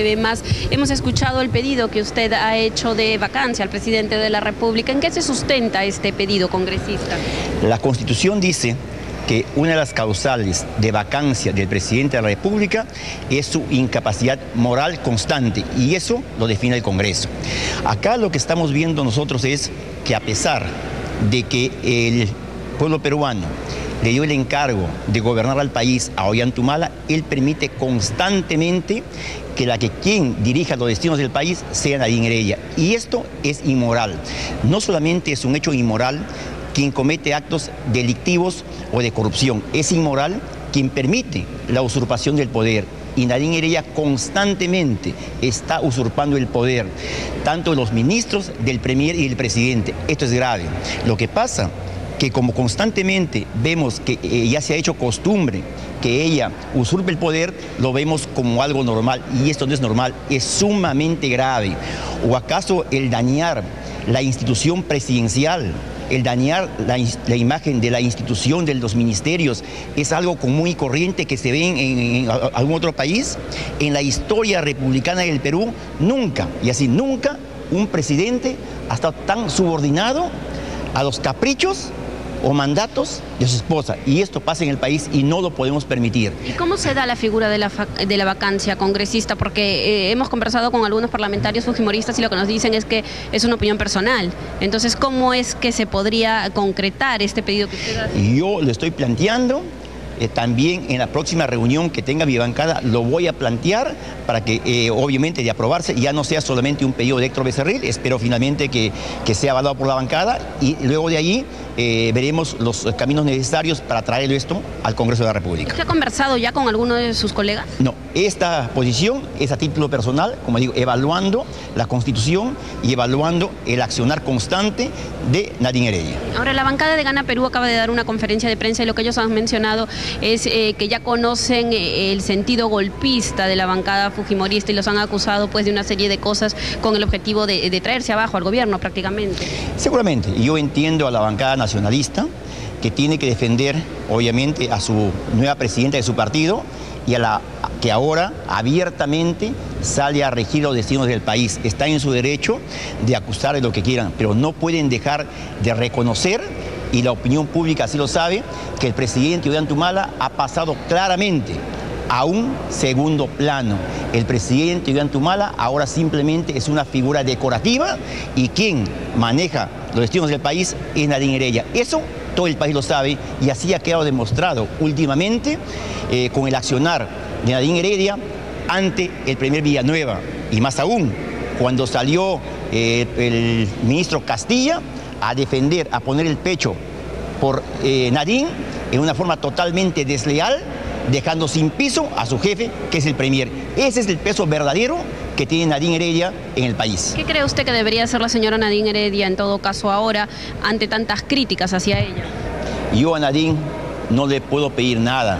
Más, hemos escuchado el pedido que usted ha hecho de vacancia al presidente de la República. ¿En qué se sustenta este pedido, congresista? La Constitución dice que una de las causales de vacancia del presidente de la República es su incapacidad moral constante y eso lo define el Congreso. Acá lo que estamos viendo nosotros es que a pesar de que el pueblo peruano le dio el encargo de gobernar al país a Ollantumala, él permite constantemente que la que quien dirija los destinos del país sea Nadine Heredia. Y esto es inmoral. No solamente es un hecho inmoral quien comete actos delictivos o de corrupción, es inmoral quien permite la usurpación del poder. Y Nadine Heredia constantemente está usurpando el poder, tanto los ministros, del premier y del presidente. Esto es grave. Lo que pasa que como constantemente vemos que eh, ya se ha hecho costumbre que ella usurpe el poder, lo vemos como algo normal. Y esto no es normal, es sumamente grave. ¿O acaso el dañar la institución presidencial, el dañar la, imagen de la institución de los ministerios es algo común y corriente que se ve en, algún otro país. En la historia republicana del Perú, nunca, y así nunca, un presidente ha estado tan subordinado a los caprichos o mandatos de su esposa. Y esto pasa en el país y no lo podemos permitir. ¿Y cómo se da la figura de la, de la vacancia congresista? Porque eh, hemos conversado con algunos parlamentarios fujimoristas y lo que nos dicen es que es una opinión personal. Entonces, ¿cómo es que se podría concretar este pedido que usted hace? Yo le estoy planteando eh, también en la próxima reunión que tenga mi bancada lo voy a plantear para que eh, obviamente de aprobarse ya no sea solamente un pedido de Héctor Becerril, espero finalmente que, que sea avalado por la bancada y luego de allí eh, veremos los caminos necesarios para traer esto al Congreso de la República. ¿Usted ha conversado ya con alguno de sus colegas? No, esta posición es a título personal, como digo, evaluando la Constitución y evaluando el accionar constante de Nadine Heredia. Ahora, la bancada de Gana Perú acaba de dar una conferencia de prensa y lo que ellos han mencionado es eh, que ya conocen eh, el sentido golpista de la bancada fujimorista y los han acusado pues de una serie de cosas con el objetivo de, de traerse abajo al gobierno prácticamente. Seguramente, yo entiendo a la bancada nacionalista que tiene que defender obviamente a su nueva presidenta de su partido y a la que ahora abiertamente sale a regir los destinos del país. Está en su derecho de acusar de lo que quieran, pero no pueden dejar de reconocer y la opinión pública así lo sabe, que el presidente Ollantumala ha pasado claramente a un segundo plano. El presidente Ollantumala ahora simplemente es una figura decorativa y quien maneja los destinos del país es Nadine Heredia. Eso todo el país lo sabe y así ha quedado demostrado últimamente eh, con el accionar de Nadine Heredia ante el primer Villanueva y más aún cuando salió eh, el ministro Castilla a defender, a poner el pecho por eh, Nadine en una forma totalmente desleal, dejando sin piso a su jefe, que es el Premier. Ese es el peso verdadero que tiene Nadine Heredia en el país. ¿Qué cree usted que debería hacer la señora Nadine Heredia en todo caso ahora ante tantas críticas hacia ella? Yo a Nadine no le puedo pedir nada,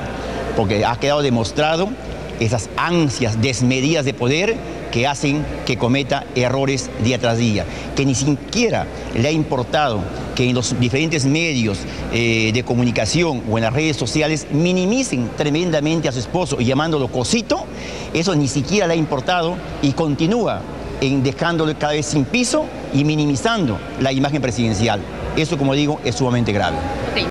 porque ha quedado demostrado esas ansias desmedidas de poder que hacen que cometa errores día tras día, que ni siquiera le ha importado que en los diferentes medios eh, de comunicación o en las redes sociales minimicen tremendamente a su esposo y llamándolo cosito, eso ni siquiera le ha importado y continúa en dejándolo cada vez sin piso y minimizando la imagen presidencial. Eso, como digo, es sumamente grave.